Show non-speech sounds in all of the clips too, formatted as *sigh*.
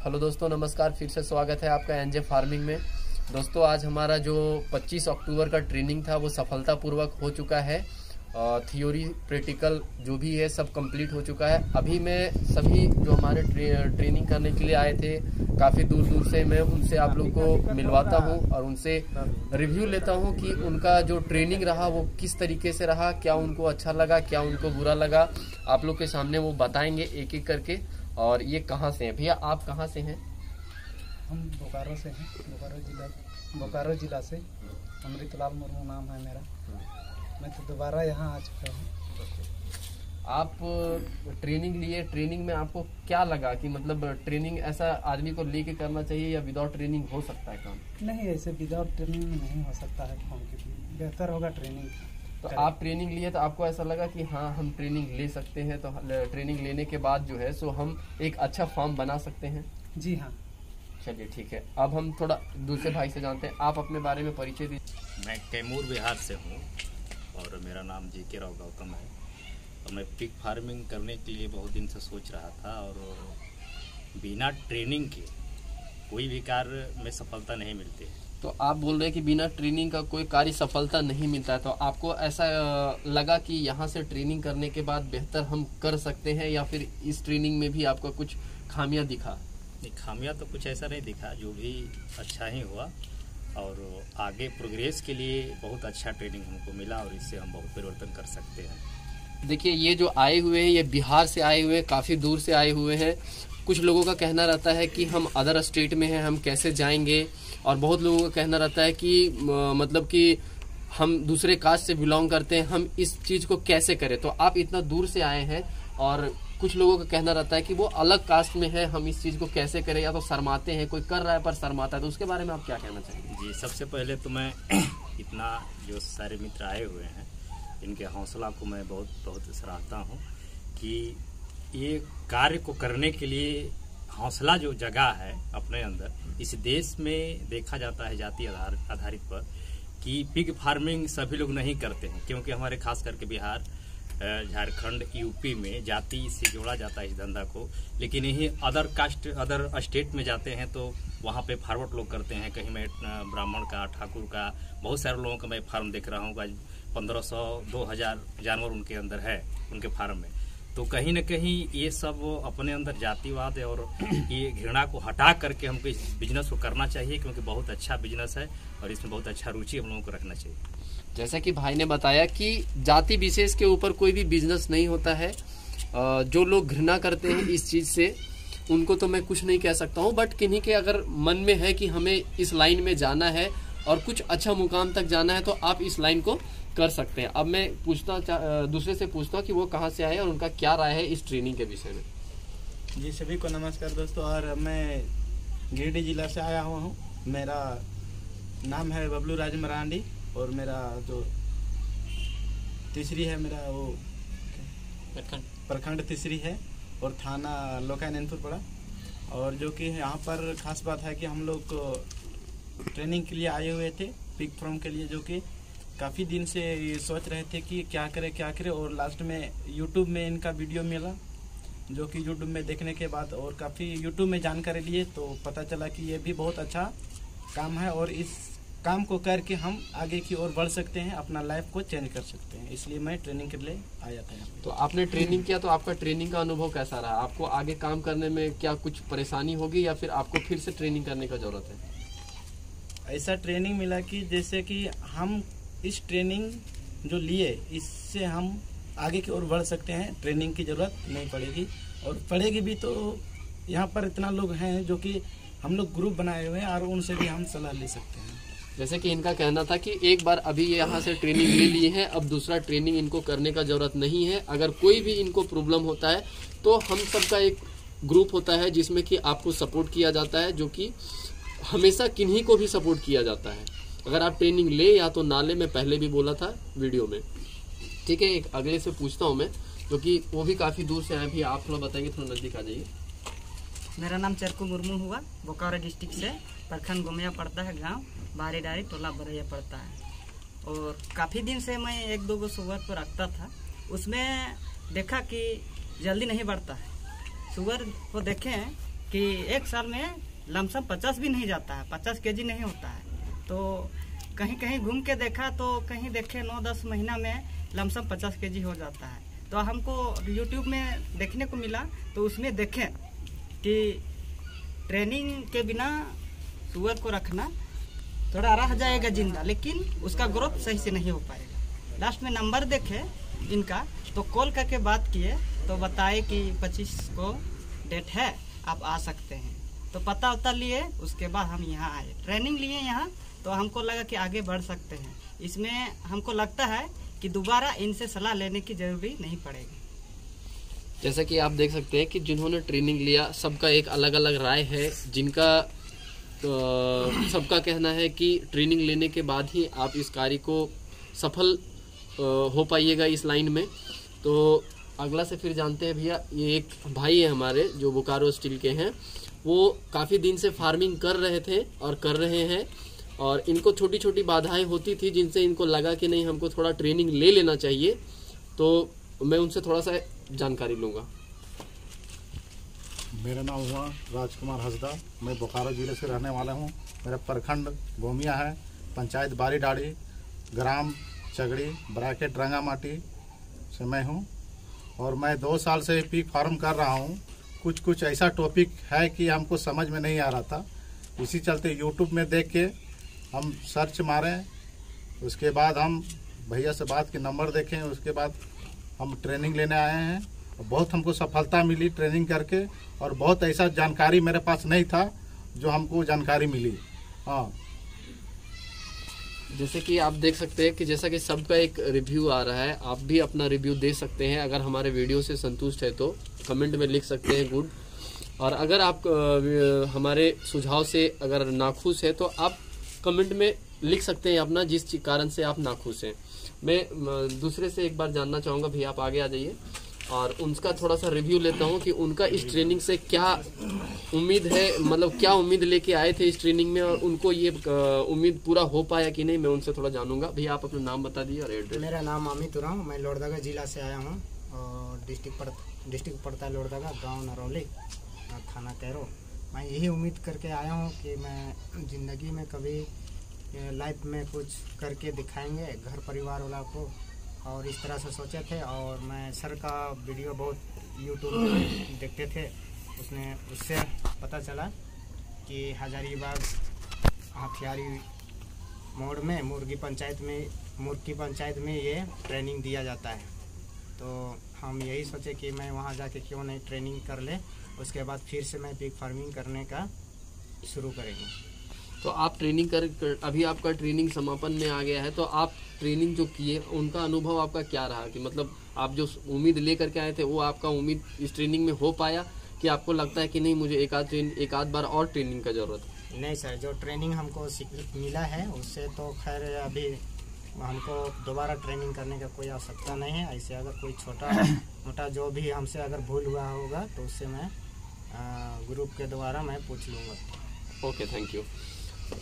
Hello दोस्तों नमस्कार फिर से स्वागत है आपका एनजे फ़ार्मिंग में। दोस्तों आज हमारा जो 25 अक्टूबर का ट्रेनिंग था वो सफलतापूर्वक हो चुका है। थियोरी प्रैक्टिकल जो भी है सब कंप्लीट हो चुका है। अभी मैं सभी जो हमारे ट्रे, ट्रेनिंग करने के लिए आए थे काफ़ी दूर दूर से मैं उनसे आप लोग को मिलवाता हूँ और उनसे रिव्यू लेता हूँ कि उनका जो ट्रेनिंग रहा वो किस तरीके से रहा क्या उनको अच्छा लगा क्या उनको बुरा लगा। आप लोग के सामने वो बताएँगे एक एक करके। और ये कहाँ से हैं? भैया आप कहाँ से हैं? हम बोकारो से हैं बोकारो जिला बोकारो जिला से। अमृतलाल मुर्मू नाम है मेरा। मैं तो दोबारा यहाँ आ चुका हूँ। आप ट्रेनिंग लिए ट्रेनिंग में आपको क्या लगा कि मतलब ट्रेनिंग ऐसा आदमी को लेके करना चाहिए या विदाउट ट्रेनिंग हो सकता है काम? नहीं ऐसे विदाउट ट्रेनिंग नहीं हो सकता है काम के लिए। बेहतर होगा ट्रेनिंग तो आप ट्रेनिंग लिए तो आपको ऐसा लगा कि हाँ हम ट्रेनिंग ले सकते हैं तो ट्रेनिंग लेने के बाद जो है सो हम एक अच्छा फॉर्म बना सकते हैं। जी हाँ। चलिए ठीक है। अब हम थोड़ा दूसरे भाई से जानते हैं। आप अपने बारे में परिचय दीजिए। मैं कैमूर बिहार से हूँ और मेरा नाम जी के राव गौतम है। तो मैं पिक फ़ार्मिंग करने के लिए बहुत दिन से सोच रहा था और बिना ट्रेनिंग के कोई भी कार्य में सफलता नहीं मिलती है। तो आप बोल रहे हैं कि बिना ट्रेनिंग का कोई कार्य सफलता नहीं मिलता है तो आपको ऐसा लगा कि यहाँ से ट्रेनिंग करने के बाद बेहतर हम कर सकते हैं या फिर इस ट्रेनिंग में भी आपका कुछ खामियाँ दिखा? नहीं खामियाँ तो कुछ ऐसा नहीं दिखा जो भी अच्छा ही हुआ और आगे प्रोग्रेस के लिए बहुत अच्छा ट्रेनिंग हमको मिला और इससे हम बहुत परिवर्तन कर सकते हैं। देखिए ये जो आए हुए हैं ये बिहार से आए हुए हैं काफ़ी दूर से आए हुए हैं कुछ लोगों का कहना रहता है कि हम अदर स्टेट में हैं, हम कैसे जाएँगे? और बहुत लोगों का कहना रहता है कि मतलब कि हम दूसरे कास्ट से बिलोंग करते हैं, हम इस चीज़ को कैसे करें? तो आप इतना दूर से आए हैं और कुछ लोगों का कहना रहता है कि वो अलग कास्ट में है, हम इस चीज़ को कैसे करें? या तो शर्माते हैं, कोई कर रहा है पर शर्माता है तो उसके बारे में आप क्या कहना चाहेंगे? जी, सबसे पहले तो मैं *clears throat* इतना जो सारे मित्र आए हुए हैं, इनके हौसला को मैं बहुत बहुत सराहता हूँ कि ये कार्य को करने के लिए हौसला जो जगह है अपने अंदर, इस देश में देखा जाता है जाति आधार, आधारित पर, कि पिग फ़ार्मिंग सभी लोग नहीं करते हैं, क्योंकि हमारे खास करके बिहार झारखंड, यूपी में जाति से जोड़ा जाता है इस धंधा को, लेकिन यही अदर कास्ट अदर स्टेट में जाते हैं तो वहाँ पे फारवर्ड लोग करते हैं। कहीं मैं ब्राह्मण का, ठाकुर का, बहुत सारे लोगों का मैं फार्म देख रहा हूँ, आज पंद्रह सौ, दो हज़ार जानवर उनके अंदर है, उनके फार्म में। तो कहीं ना कहीं ये सब अपने अंदर जातिवाद और ये घृणा को हटा करके हमको इस बिज़नेस को करना चाहिए क्योंकि बहुत अच्छा बिज़नेस है और इसमें बहुत अच्छा रुचि हम लोगों को रखना चाहिए। जैसा कि भाई ने बताया कि जाति विशेष के ऊपर कोई भी बिज़नेस नहीं होता है जो लोग घृणा करते हैं इस चीज़ से, उनको तो मैं कुछ नहीं कह सकता हूँ बट किन्हीं के अगर मन में है कि हमें इस लाइन में जाना है और कुछ अच्छा मुकाम तक जाना है तो आप इस लाइन को कर सकते हैं। अब मैं पूछता दूसरे से पूछता हूँ कि वो कहाँ से आए और उनका क्या राय है इस ट्रेनिंग के विषय में। जी सभी को नमस्कार दोस्तों और मैं गिरिडीह जिला से आया हुआ हूँ। मेरा नाम है बबलू राज मरांडी और मेरा जो तीसरी है मेरा वो प्रखंड। तीसरी है और थाना लोका नैनपुर पड़ा। और जो कि यहाँ पर खास बात है कि हम लोग ट्रेनिंग के लिए आए हुए थे पिक फॉर्म के लिए, जो कि काफ़ी दिन से सोच रहे थे कि क्या करें क्या करें, और लास्ट में यूट्यूब में इनका वीडियो मिला, जो कि यूट्यूब में देखने के बाद और काफ़ी यूट्यूब में जानकारी लिए तो पता चला कि ये भी बहुत अच्छा काम है और इस काम को करके हम आगे की ओर बढ़ सकते हैं, अपना लाइफ को चेंज कर सकते हैं। इसलिए मैं ट्रेनिंग के लिए आया था तो आपने ट्रेनिंग किया तो आपका ट्रेनिंग का अनुभव कैसा रहा? आपको आगे काम करने में क्या कुछ परेशानी होगी या फिर आपको फिर से ट्रेनिंग करने का ज़रूरत है? ऐसा ट्रेनिंग मिला कि जैसे कि हम इस ट्रेनिंग जो लिए, इससे हम आगे की ओर बढ़ सकते हैं। ट्रेनिंग की ज़रूरत नहीं पड़ेगी। और पड़ेगी भी तो यहाँ पर इतना लोग हैं जो कि हम लोग ग्रुप बनाए हुए हैं और उनसे भी हम सलाह ले सकते हैं। जैसे कि इनका कहना था कि एक बार अभी ये यहाँ से ट्रेनिंग ले ली है, अब दूसरा ट्रेनिंग इनको करने का ज़रूरत नहीं है। अगर कोई भी इनको प्रॉब्लम होता है तो हम सबका एक ग्रुप होता है जिसमें कि आपको सपोर्ट किया जाता है, जो कि हमेशा किन्हीं को भी सपोर्ट किया जाता है। अगर आप ट्रेनिंग ले या तो ना ले मैं पहले भी बोला था वीडियो में। ठीक है, एक अगले से पूछता हूँ मैं क्योंकि तो वो भी काफ़ी दूर से आए भी आप थोड़ा बताएँगे, थोड़ा नज़दीक आ जाइए। मेरा नाम चरकू मुर्मू हुआ, बोकारो डिस्ट्रिक्ट से, प्रखंड गोमिया पड़ता है गाँव, बारी डारी टोला बरैया पड़ता है। और काफ़ी दिन से मैं एक दो गो सुगर को रखता था। उसमें देखा कि जल्दी नहीं बढ़ता है। सुगर को देखें कि एक साल में लमसम पचास भी नहीं जाता है, पचास के जी नहीं होता है। तो कहीं कहीं घूम के देखा तो कहीं देखे नौ दस महीना में लमसम पचास के जी हो जाता है। तो हमको यूट्यूब में देखने को मिला तो उसमें देखें कि ट्रेनिंग के बिना सुअर को रखना थोड़ा रह जाएगा ज़िंदा, लेकिन उसका ग्रोथ सही से नहीं हो पाएगा। लास्ट में नंबर देखे इनका तो कॉल करके बात किए तो बताए कि 25 को डेट है, आप आ सकते हैं। तो पता उता लिए उसके बाद हम यहाँ आए। ट्रेनिंग लिए यहाँ तो हमको लगा कि आगे बढ़ सकते हैं। इसमें हमको लगता है कि दोबारा इनसे सलाह लेने की ज़रूरी नहीं पड़ेगी। जैसा कि आप देख सकते हैं कि जिन्होंने ट्रेनिंग लिया सबका एक अलग अलग राय है। जिनका अ, सबका कहना है कि ट्रेनिंग लेने के बाद ही आप इस कार्य को सफल हो पाइएगा इस लाइन में। तो अगला से फिर जानते हैं भैया ये एक भाई है हमारे जो बोकारो स्टील के हैं। वो काफ़ी दिन से फ़ार्मिंग कर रहे थे और कर रहे हैं और इनको छोटी छोटी बाधाएँ होती थी जिनसे इनको लगा कि नहीं, हमको थोड़ा ट्रेनिंग ले लेना चाहिए। तो मैं उनसे थोड़ा सा जानकारी लूँगा। मेरा नाम हुआ राजकुमार हंसदा। मैं बोकारो ज़िले से रहने वाला हूँ। मेरा प्रखंड गोमिया है। पंचायत बारी डाड़ी ग्राम चगड़ी, ब्राकेट रंगामाटी से मैं हूँ। और मैं दो साल से पीक फार्म कर रहा हूँ। कुछ कुछ ऐसा टॉपिक है कि हमको समझ में नहीं आ रहा था। इसी चलते यूट्यूब में देख के हम सर्च मारें। उसके बाद हम भैया से बात के नंबर देखें। उसके बाद हम ट्रेनिंग लेने आए हैं। बहुत हमको सफलता मिली ट्रेनिंग करके। और बहुत ऐसा जानकारी मेरे पास नहीं था जो हमको जानकारी मिली। हाँ। जैसे कि आप देख सकते हैं कि जैसा कि सबका एक रिव्यू आ रहा है, आप भी अपना रिव्यू दे सकते हैं। अगर हमारे वीडियो से संतुष्ट है तो कमेंट में लिख सकते हैं गुड। और अगर आप हमारे सुझाव से अगर नाखुश है तो आप कमेंट में लिख सकते हैं अपना, जिस कारण से आप नाखुश हैं। मैं, दूसरे से एक बार जानना चाहूँगा, भैया आप आगे आ जाइए। और उनका थोड़ा सा रिव्यू लेता हूँ कि उनका इस ट्रेनिंग से क्या उम्मीद है मतलब क्या उम्मीद लेके आए थे इस ट्रेनिंग में और उनको ये उम्मीद पूरा हो पाया कि नहीं, मैं उनसे थोड़ा जानूँगा। भैया, आप अपना नाम बता दीजिए और एड्रेस मेरा नाम अमित उराव, मैं लोहरदगा जिला से आया हूँ और डिस्ट्रिक्ट डिस्ट्रिक्ट पड़ता है लोहरदगा, गाँव नरौली थाना कैरो। मैं यही उम्मीद करके आया हूँ कि मैं ज़िंदगी में कभी लाइफ में कुछ करके दिखाएँगे, घर परिवार वाला को। और इस तरह से सोचे थे और मैं सर का वीडियो बहुत यूट्यूब पे देखते थे। उसने, उससे पता चला कि हजारीबाग हथियारी मोड़ में, मुर्गी पंचायत में, मुर्गी पंचायत में ये ट्रेनिंग दिया जाता है। तो हम यही सोचे कि मैं वहाँ जाके क्यों नहीं ट्रेनिंग कर ले, उसके बाद फिर से मैं पिग फ़ार्मिंग करने का शुरू करेंगे। तो आप ट्रेनिंग कर, कर अभी आपका ट्रेनिंग समापन में आ गया है तो आप ट्रेनिंग जो किए उनका अनुभव आपका क्या रहा? कि मतलब आप जो उम्मीद लेकर के आए थे वो आपका उम्मीद इस ट्रेनिंग में हो पाया कि आपको लगता है कि नहीं मुझे एक आध ट्रेन एक आध बार और ट्रेनिंग का ज़रूरत है? नहीं सर जो ट्रेनिंग हमको मिला है उससे तो खैर अभी हमको दोबारा ट्रेनिंग करने का कोई आवश्यकता नहीं है। ऐसे अगर कोई छोटा मोटा जो भी हमसे अगर भूल हुआ होगा तो उससे मैं ग्रुप के द्वारा मैं पूछ लूँगा। ओके थैंक यू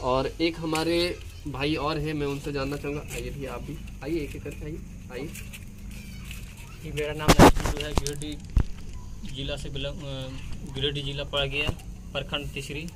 और एक हमारे भाई और है, मैं उनसे जानना चाहूँगा। आइए भैया, आप भी। आइए एक एक करके आइए। आइए। मेरा नाम है। गिरिडीह जिला से बिलोंग गिरिडीह जिला पड़ गया, प्रखंड तीसरी।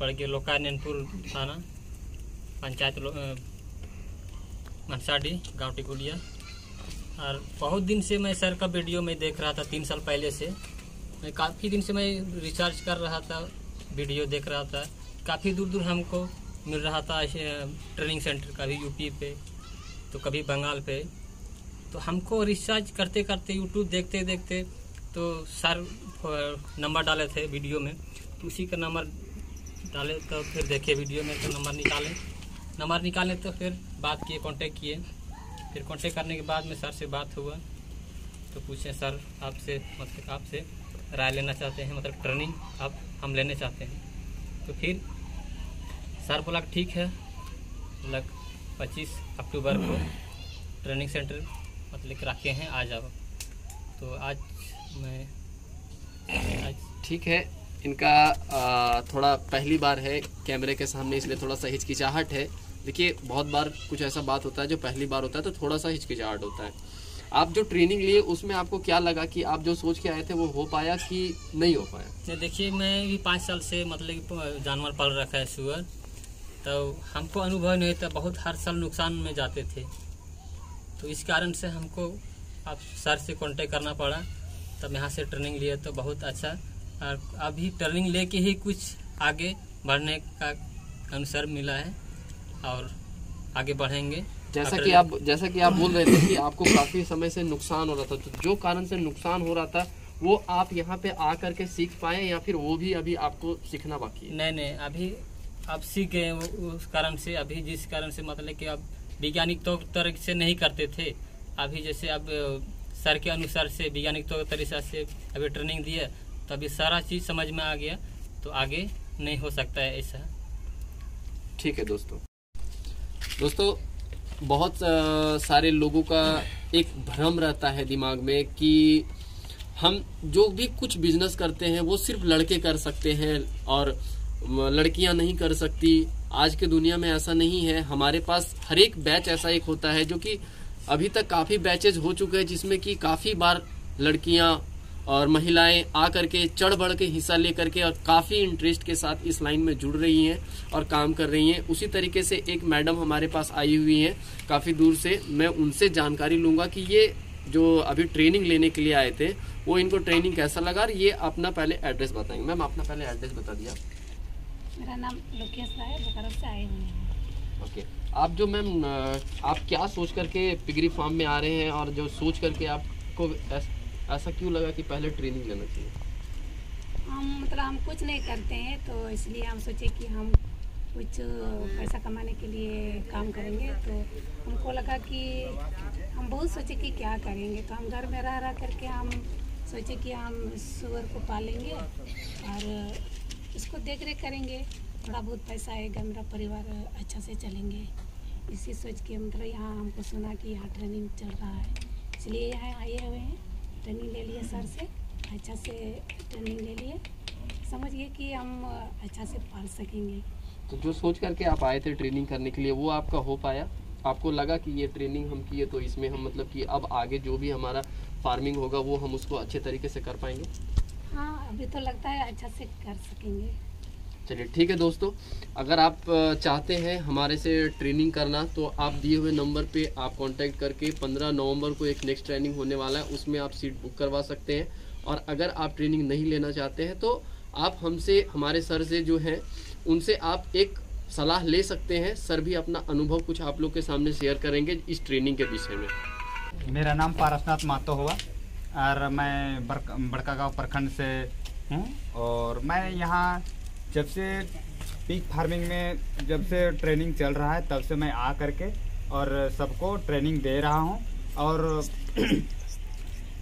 पड़ गया लोकानपुर थाना, पंचायत मनसाडी, गाँव टिकुलिया। और बहुत दिन से मैं सर का वीडियो में देख रहा था, तीन साल पहले से। मैं काफ़ी दिन से मैं रिसर्च कर रहा था। वीडियो देख रहा था। काफ़ी दूर दूर हमको मिल रहा था ट्रेनिंग सेंटर कभी यूपी पे तो कभी बंगाल पे। तो हमको रिसर्च करते करते यूट्यूब देखते देखते तो सर नंबर डाले थे वीडियो में। तो उसी का नंबर डाले तो फिर देखे वीडियो में तो नंबर निकाले। नंबर निकाले तो फिर बात किए कांटेक्ट किए। फिर कांटेक्ट करने के बाद में सर से बात हुआ। तो पूछे सर आपसे मतलब आपसे राय लेना चाहते हैं मतलब ट्रेनिंग आप, हम लेने चाहते हैं। तो फिर सर बोला ठीक है लग पच्चीस अक्टूबर को ट्रेनिंग सेंटर मतलब रखे हैं आ जाओ तो आज मैं, आज ठीक है, इनका थोड़ा पहली बार है कैमरे के सामने, इसलिए थोड़ा सा हिचकिचाहट है। देखिए, बहुत बार कुछ ऐसा बात होता है, जो पहली बार होता है तो थोड़ा सा हिचकिचाहट होता है। आप जो ट्रेनिंग लिए, उसमें आपको क्या लगा कि आप जो सोच के आए थे, वो हो पाया कि नहीं हो पाया? नहीं देखिए, मैं भी पाँच साल से मतलब जानवर पाल रखा है सुअर। तो हमको अनुभव नहीं था, बहुत हर साल नुकसान में जाते थे। तो इस कारण से हमको आप सर से कांटेक्ट करना पड़ा। तब यहाँ से ट्रेनिंग लिए तो बहुत अच्छा। और अभी ट्रेनिंग लेके ही कुछ आगे बढ़ने का अनुसार मिला है और आगे बढ़ेंगे। जैसा कि आप जैसा कि आप बोल रहे थे कि आपको काफ़ी समय से नुकसान हो रहा था तो जो कारण से नुकसान हो रहा था वो आप यहाँ पे आ करके सीख पाए या फिर वो भी अभी आपको सीखना बाकी है? नहीं नहीं अभी आप सीख गए उस कारण से अभी जिस कारण से मतलब कि आप वैज्ञानिक तौर तरह से नहीं करते थे अभी जैसे अब सर के अनुसार से वैज्ञानिक तौर तरीका से अभी ट्रेनिंग दिया तो अभी सारा चीज़ समझ में आ गया तो आगे नहीं हो सकता है ऐसा। ठीक है दोस्तों। दोस्तों बहुत सारे लोगों का एक भ्रम रहता है दिमाग में कि हम जो भी कुछ बिज़नेस करते हैं, वो सिर्फ़ लड़के कर सकते हैं और लड़कियाँ नहीं कर सकती। आज के दुनिया में ऐसा नहीं है। हमारे पास हर एक बैच ऐसा एक होता है जो कि अभी तक काफ़ी बैचेज हो चुके हैं, जिसमें कि काफ़ी बार लड़कियाँ और महिलाएँ आ करके चढ़ बढ़ के हिस्सा लेकर के और काफ़ी इंटरेस्ट के साथ इस लाइन में जुड़ रही हैं और काम कर रही हैं। उसी तरीके से एक मैडम हमारे पास आई हुई हैं काफ़ी दूर से। मैं उनसे जानकारी लूँगा कि ये जो अभी ट्रेनिंग लेने के लिए आए थे वो इनको ट्रेनिंग कैसा लगा और ये अपना पहले एड्रेस बताएँगे। मैम अपना पहले एड्रेस बता दिया। मेरा नाम लोकेश राय बोकारो से आए हुए हैं। ओके। आप जो मैम आप क्या सोच करके पिगरी फार्म में आ रहे हैं और जो सोच करके आपको ऐस, क्यों लगा कि पहले ट्रेनिंग लेना चाहिए? हम मतलब हम कुछ नहीं करते हैं तो इसलिए हम सोचे कि हम कुछ पैसा कमाने के लिए काम करेंगे। तो हमको लगा कि हम बहुत सोचे कि क्या करेंगे। तो हम घर में रह रह करके हम सोचे कि हम सुअर को पालेंगे और इसको देख रेख करेंगे। थोड़ा बहुत पैसा आएगा मेरा परिवार अच्छा से चलेंगे। इसी सोच के मतलब यहाँ हमको सुना कि यहाँ ट्रेनिंग चल रहा है। इसलिए यहाँ आए हुए हैं। ट्रेनिंग ले लिए सर से अच्छा से ट्रेनिंग ले लिए। समझिए कि हम अच्छा से पाल सकेंगे। तो जो सोच करके आप आए थे ट्रेनिंग करने के लिए वो आपका हो पाया? आपको लगा कि ये ट्रेनिंग हम किए तो इसमें हम मतलब कि अब आगे जो भी हमारा फ़ार्मिंग होगा वो हम उसको अच्छे तरीके से कर पाएँगे? हाँ अभी तो लगता है अच्छा से कर सकेंगे। चलिए, ठीक है दोस्तों। अगर आप चाहते हैं हमारे से ट्रेनिंग करना तो आप दिए हुए नंबर पे आप कांटेक्ट करके 15 नवंबर को एक नेक्स्ट ट्रेनिंग होने वाला है, उसमें आप सीट बुक करवा सकते हैं। और अगर आप ट्रेनिंग नहीं लेना चाहते हैं तो आप हमसे, हमारे सर से जो है, उनसे आप एक सलाह ले सकते हैं। सर भी अपना अनुभव कुछ आप लोग के सामने शेयर करेंगे इस ट्रेनिंग के विषय में। मेरा नाम पारसनाथ मातो हुआ और मैं बड़क- गाँव प्रखंड से हूँ, और मैं यहाँ जब से पीक फ़ार्मिंग में जब से ट्रेनिंग चल रहा है, तब से मैं आ करके और सबको ट्रेनिंग दे रहा हूँ। और *clears throat*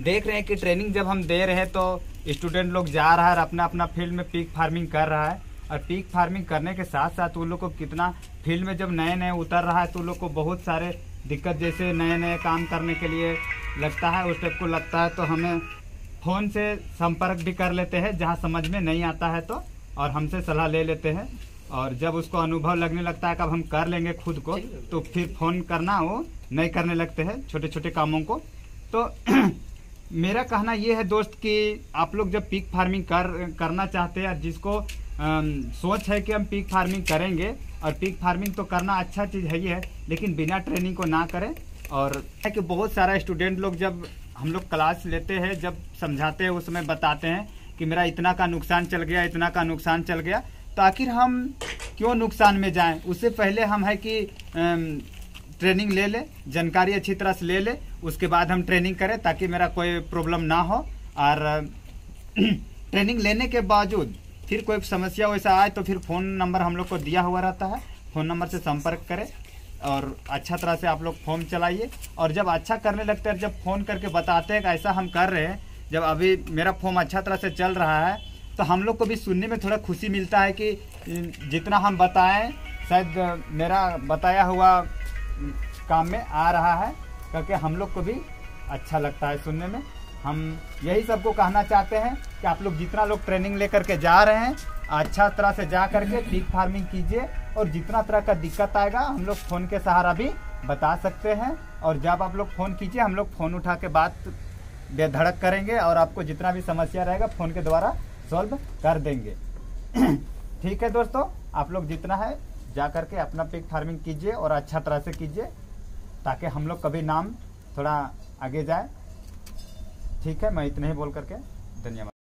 देख रहे हैं कि ट्रेनिंग जब हम दे रहे हैं तो स्टूडेंट लोग जा रहा है और अपना अपना फ़ील्ड में पीक फ़ार्मिंग कर रहा है। और पीक फ़ार्मिंग करने के साथ साथ उन लोग को कितना फ़ील्ड में जब नए नए उतर रहा है तो उन लोग को बहुत सारे दिक्कत, जैसे नए नए काम करने के लिए लगता है, उस टाइप को लगता है। तो हमें फ़ोन से संपर्क भी कर लेते हैं, जहाँ समझ में नहीं आता है तो और हमसे सलाह ले लेते हैं। और जब उसको अनुभव लगने लगता है कब हम कर लेंगे खुद को तो फिर फ़ोन करना वो नहीं करने लगते हैं छोटे छोटे कामों को। तो *clears throat* मेरा कहना ये है दोस्त कि आप लोग जब पीक फ़ार्मिंग कर करना चाहते हैं जिसको अम, सोच है कि हम पीक फ़ार्मिंग करेंगे और पीक फ़ार्मिंग तो करना अच्छा चीज़ है ही है लेकिन बिना ट्रेनिंग को ना करें। और है कि बहुत सारा स्टूडेंट लोग जब हम लोग क्लास लेते हैं जब समझाते हैं उसमें बताते हैं कि मेरा इतना का नुकसान चल गया, इतना का नुकसान चल गया। तो आखिर हम क्यों नुकसान में जाएँ? उससे पहले हम है कि ट्रेनिंग ले ले, जानकारी अच्छी तरह से ले ले, उसके बाद हम ट्रेनिंग करें ताकि मेरा कोई प्रॉब्लम ना हो। और, *clears throat* ट्रेनिंग लेने के बावजूद फिर कोई समस्या वैसा आए तो फिर फ़ोन नंबर हम लोग को दिया हुआ रहता है। फ़ोन नंबर से संपर्क करें और अच्छा तरह से आप लोग फॉर्म चलाइए। और जब अच्छा करने लगते हैं, जब फ़ोन करके बताते हैं कि ऐसा हम कर रहे हैं जब अभी मेरा फॉर्म अच्छा तरह से चल रहा है तो हम लोग को भी सुनने में थोड़ा खुशी मिलता है कि जितना हम बताएँ, शायद मेरा बताया हुआ काम में आ रहा है करके हम लोग को भी अच्छा लगता है सुनने में। हम यही सबको कहना चाहते हैं कि आप लोग जितना लोग ट्रेनिंग लेकर के जा रहे हैं अच्छा तरह से जा करके पीक फ़ार्मिंग कीजिए, और जितना तरह का दिक्कत आएगा, हम लोग फ़ोन के सहारा भी बता सकते हैं। और जब आप लोग फ़ोन कीजिए, हम लोग फ़ोन उठा के बात बेधड़क करेंगे और आपको जितना भी समस्या रहेगा, फ़ोन के द्वारा सॉल्व कर देंगे। *clears throat* ठीक है दोस्तों, आप लोग जितना है, जा करके अपना पिक फ़ार्मिंग कीजिए और अच्छा तरह से कीजिए, ताकि हम लोग कभी नाम थोड़ा आगे जाए। ठीक है, मैं इतना ही बोल करके धन्यवाद।